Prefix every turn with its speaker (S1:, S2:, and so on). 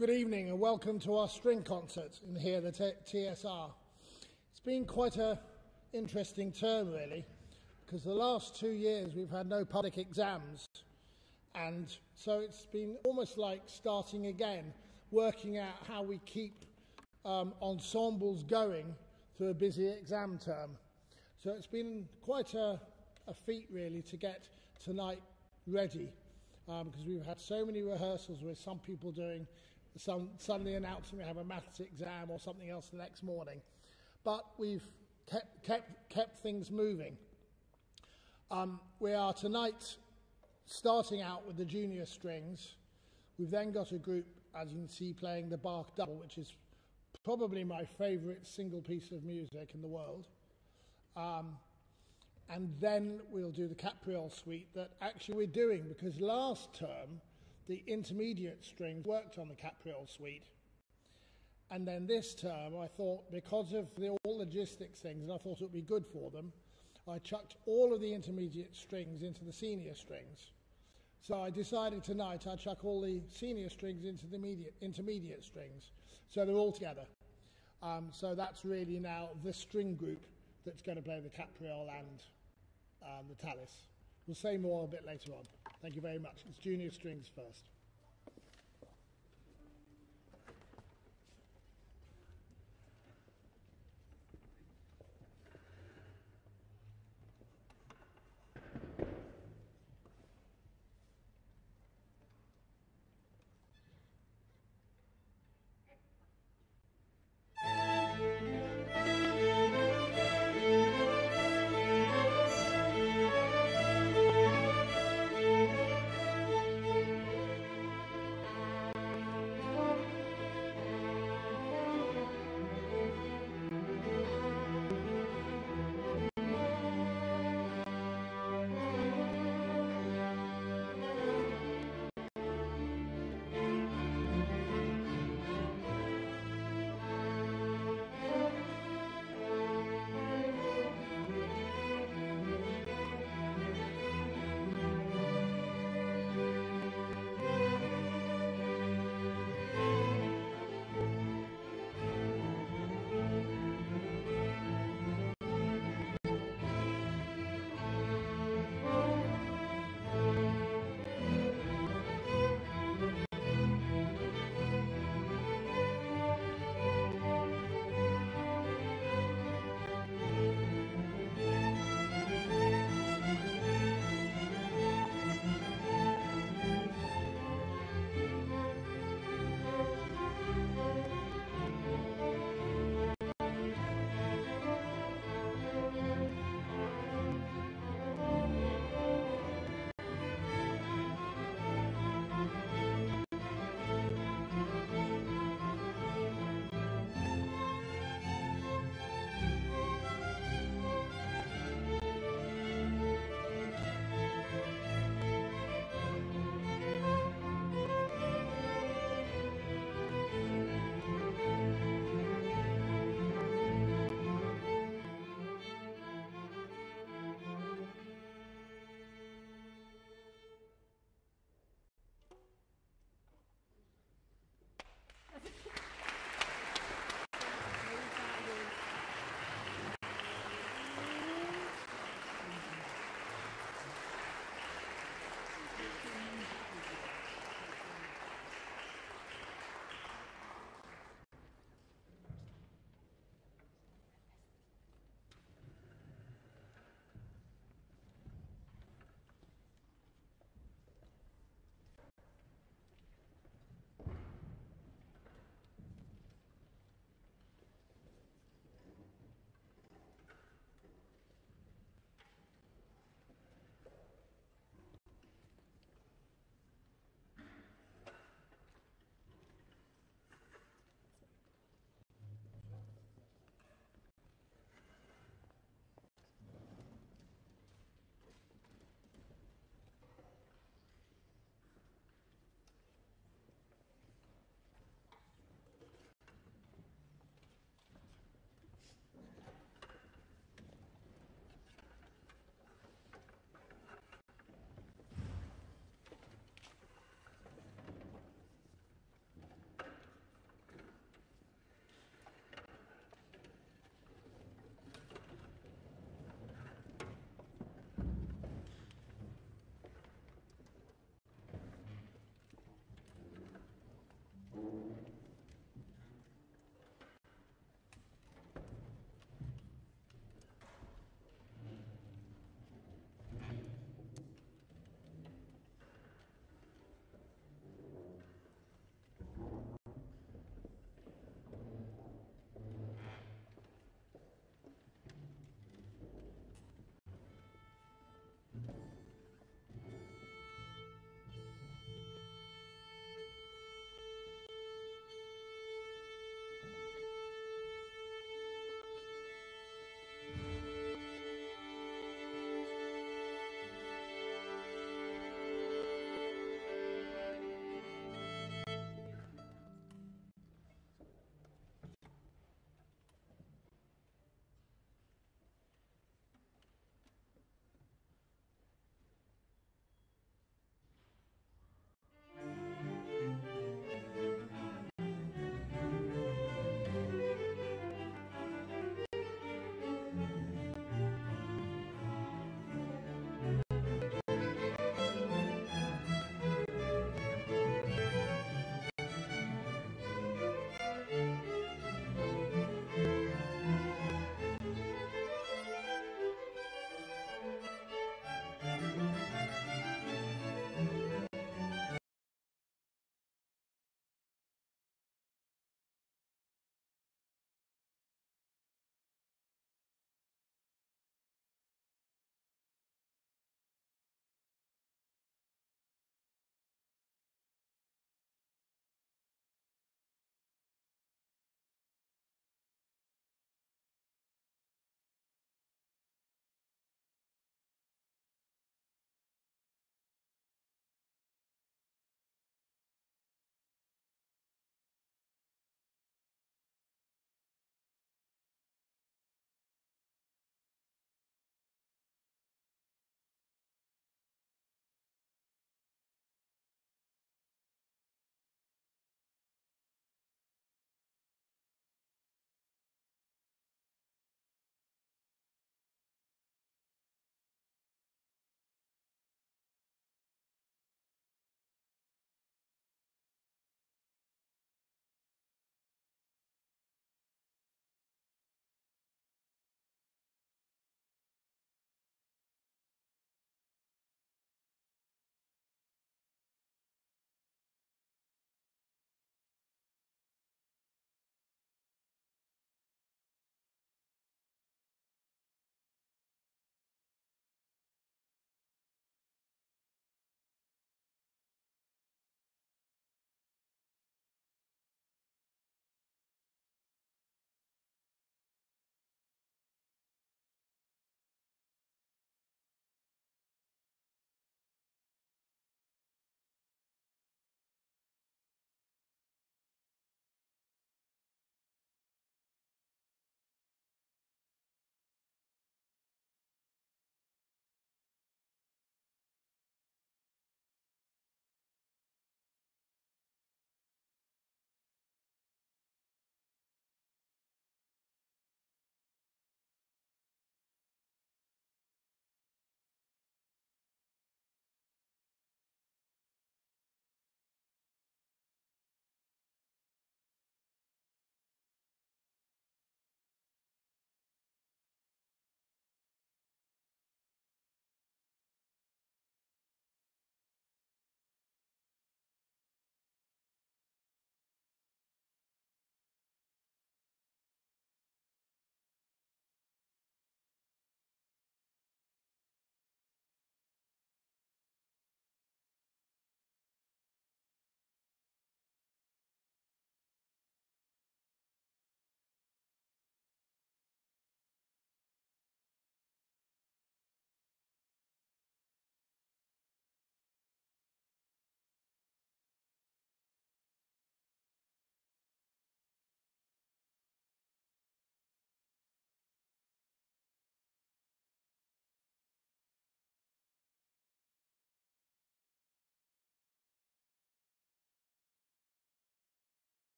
S1: Good evening and welcome to our string concert in here, at TSR. It's been quite an interesting term, really, because the last two years we've had no public exams, and so it's been almost like starting again, working out how we keep um, ensembles going through a busy exam term. So it's been quite a, a feat, really, to get tonight ready um, because we've had so many rehearsals with some people doing some suddenly announcing we have a maths exam or something else the next morning. But we've kept, kept, kept things moving. Um, we are tonight starting out with the junior strings. We've then got a group, as you can see, playing the Bach double, which is probably my favourite single piece of music in the world. Um, and then we'll do the Capriol suite that actually we're doing because last term the intermediate strings worked on the Capriol suite. And then this term, I thought, because of the all logistics things, and I thought it would be good for them, I chucked all of the intermediate strings into the senior strings. So I decided tonight I'd chuck all the senior strings into the intermediate, intermediate strings. So they're all together. Um, so that's really now the string group that's going to play the Capriol and um, the Tallis. We'll say more a bit later on. Thank you very much. It's junior strings first.